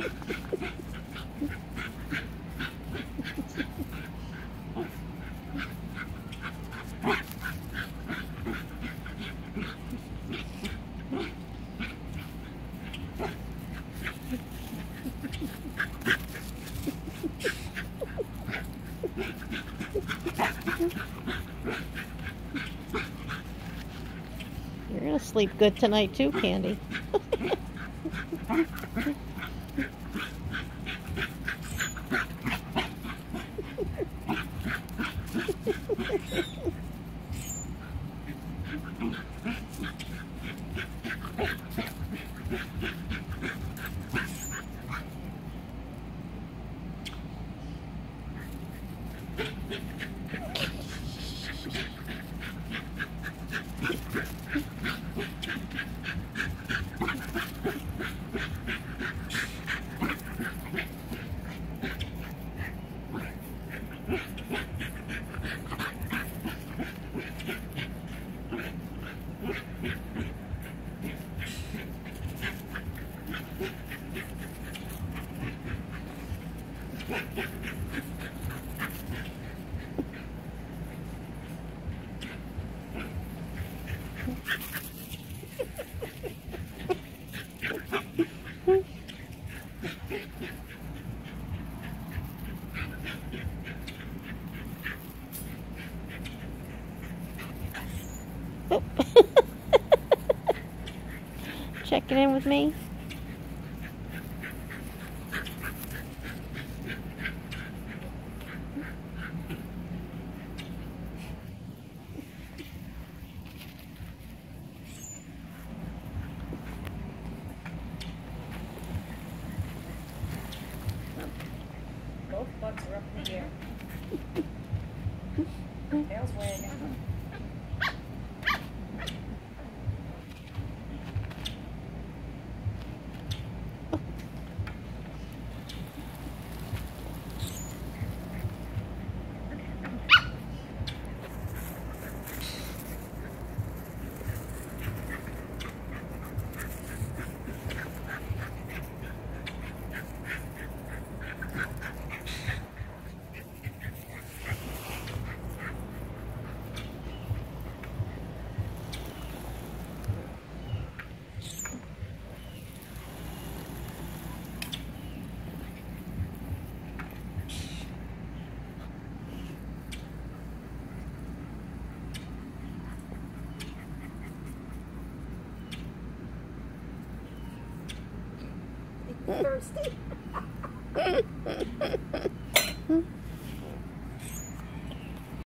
You're gonna sleep good tonight too, Candy. Oh. Oh. Checking in with me. Both butts are up in the air. Tail's wagging. thirsty.